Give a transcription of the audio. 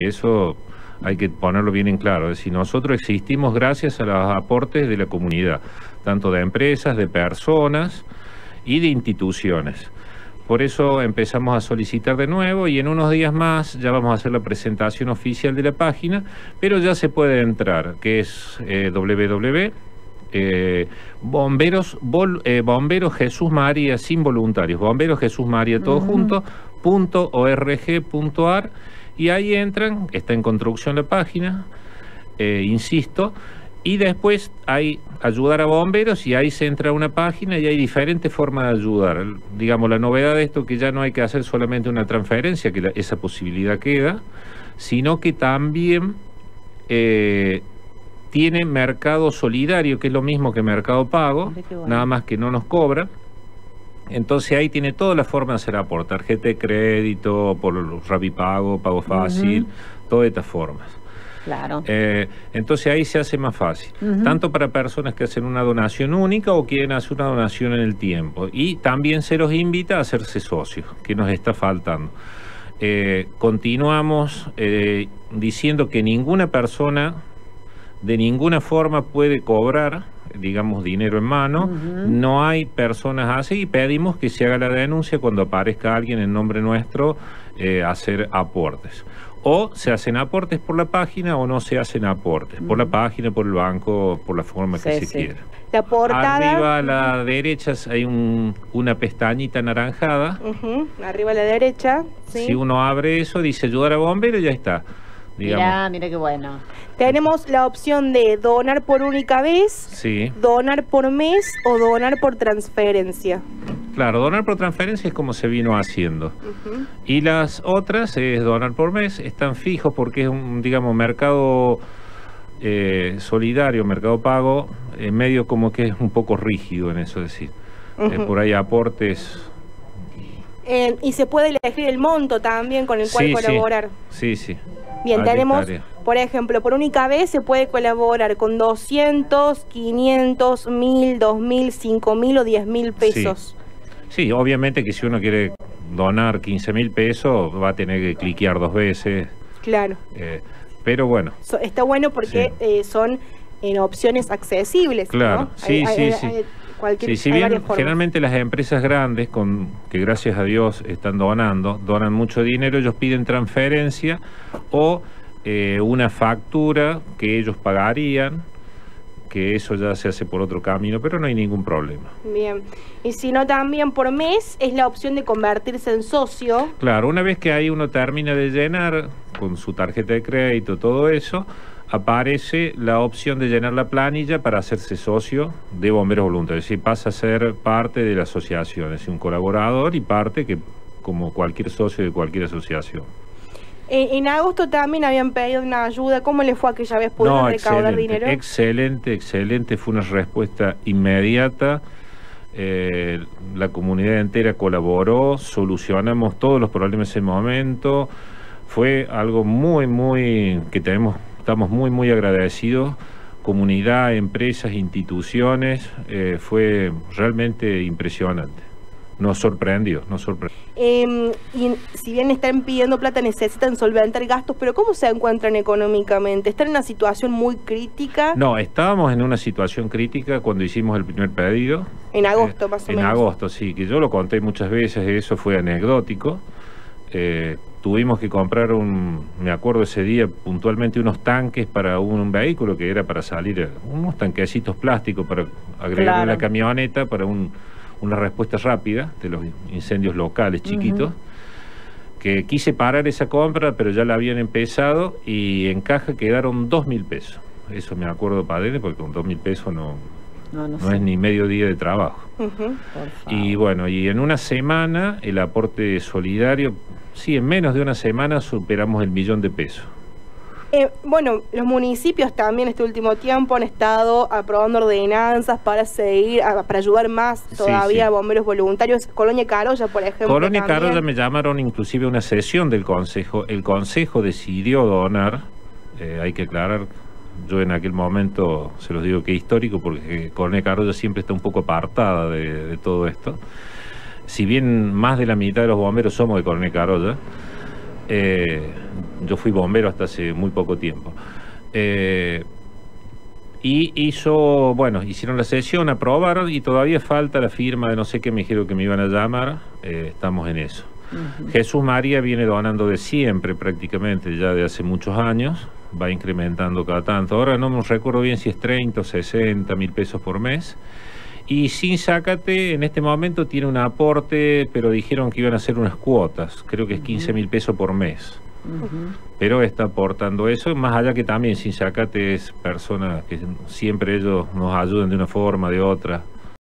Eso hay que ponerlo bien en claro. Es decir, nosotros existimos gracias a los aportes de la comunidad, tanto de empresas, de personas y de instituciones. Por eso empezamos a solicitar de nuevo y en unos días más ya vamos a hacer la presentación oficial de la página, pero ya se puede entrar, que es eh, www. eh, bomberos, eh, bomberos Jesús María sin voluntarios, bomberos Jesús María todo junto, punto org punto ar, y ahí entran, está en construcción la página, eh, insisto, y después hay ayudar a bomberos y ahí se entra a una página y hay diferentes formas de ayudar. Digamos, la novedad de esto que ya no hay que hacer solamente una transferencia, que la- esa posibilidad queda, sino que también eh, tiene mercado solidario, que es lo mismo que mercado pago, nada más que no nos cobra. Entonces ahí tiene toda la forma de hacer aporte, tarjeta de crédito, por Rapipago, pago fácil, todas estas formas. Claro. Eh, entonces ahí se hace más fácil, tanto para personas que hacen una donación única o quieren hacer una donación en el tiempo. Y también se los invita a hacerse socios, que nos está faltando. Eh, continuamos eh, diciendo que ninguna persona de ninguna forma puede cobrar, digamos, dinero en mano. No hay personas así y pedimos que se haga la denuncia cuando aparezca alguien en nombre nuestro eh, hacer aportes. O se hacen aportes por la página o no se hacen aportes. Por la página, por el banco, por la forma que se sí. quiera. La portada. Arriba a la derecha hay un- una pestañita anaranjada. Ujú, Arriba a la derecha. ¿sí? Si uno abre eso, dice ayudar a bomberos, ya está. Digamos. Mira, mira qué bueno. Tenemos la opción de donar por única vez, Sí, donar por mes o donar por transferencia. claro, donar por transferencia es como se vino haciendo. Y las otras es donar por mes, están fijos porque es un, digamos, mercado eh, solidario, mercado pago, eh, medio como que es un poco rígido en eso, es decir, eh, por ahí aportes. Eh, y se puede elegir el monto también con el cual Sí, sí. colaborar. Sí, sí. Bien, tenemos, por ejemplo, por única vez se puede colaborar con 200, 500, 1000, 2000, 5000 o 10 mil pesos. Sí, obviamente que si uno quiere donar 15 mil pesos, va a tener que cliquear dos veces. Claro. eh, pero bueno, So- está bueno porque eh, son en opciones accesibles. Claro, ¿no? sí, Hay- sí, hay- sí. hay cualquier- Sí, si bien generalmente las empresas grandes, con que gracias a Dios están donando, donan mucho dinero, ellos piden transferencia o eh, una factura que ellos pagarían, que eso ya se hace por otro camino, pero no hay ningún problema. Bien. Y si no, también por mes es la opción de convertirse en socio. Claro, una vez que ahí uno termina de llenar con su tarjeta de crédito, todo eso, aparece la opción de llenar la planilla para hacerse socio de bomberos voluntarios. Es decir, pasa a ser parte de la asociación, es decir, un colaborador y parte que como cualquier socio de cualquier asociación. Eh, en agosto también habían pedido una ayuda. ¿Cómo le fue aquella vez? ¿Pudieron recaudar excelente, dinero? excelente, excelente. Fue una respuesta inmediata. Eh, la comunidad entera colaboró, solucionamos todos los problemas en ese momento. Fue algo muy, muy que tenemos, estamos muy, muy agradecidos. Comunidad, empresas, instituciones, eh, fue realmente impresionante. Nos sorprendió, nos sorprendió. Eh, y si bien están pidiendo plata, necesitan solventar gastos, pero ¿cómo se encuentran económicamente? ¿Están en una situación muy crítica? No, estábamos en una situación crítica cuando hicimos el primer pedido. En agosto, Eh, más o en menos. agosto, sí, que yo lo conté muchas veces, eso fue anecdótico. Eh, tuvimos que comprar un, me acuerdo ese día puntualmente, unos tanques para un, un vehículo que era para salir, eh, unos tanquecitos plásticos para agregar Claro. a la camioneta para un- una respuesta rápida de los incendios locales chiquitos. Que quise parar esa compra, pero ya la habían empezado y en caja quedaron dos mil pesos. Eso me acuerdo padre, porque con dos mil pesos no, No, no, no sé. es ni medio día de trabajo. Y bueno, y en una semana el aporte solidario, sí, en menos de una semana superamos el millón de pesos. Eh, bueno, los municipios también este último tiempo han estado aprobando ordenanzas para seguir, a- para ayudar más Sí, todavía sí. a bomberos voluntarios. Colonia Carolla, por ejemplo. Colonia también. Carolla me llamaron inclusive a una sesión del Consejo. El Consejo decidió donar, eh, hay que aclarar, yo en aquel momento se los digo que histórico porque Colonia Carolla siempre está un poco apartada de, todo esto. Si bien más de la mitad de los bomberos somos de Colonia Carolla, Eh, yo fui bombero hasta hace muy poco tiempo. Eh, y hizo, bueno, hicieron la sesión, aprobaron y todavía falta la firma de no sé qué me dijeron que me iban a llamar. Eh, estamos en eso. Jesús María viene donando de siempre prácticamente, ya de hace muchos años, va incrementando cada tanto. Ahora no me recuerdo bien si es 30 o 60 mil pesos por mes. Y Sin Sácate en este momento tiene un aporte, pero dijeron que iban a hacer unas cuotas, creo que es 15 mil pesos por mes. Pero está aportando eso, más allá que también Sin Sácate es persona que siempre ellos nos ayudan de una forma, de otra.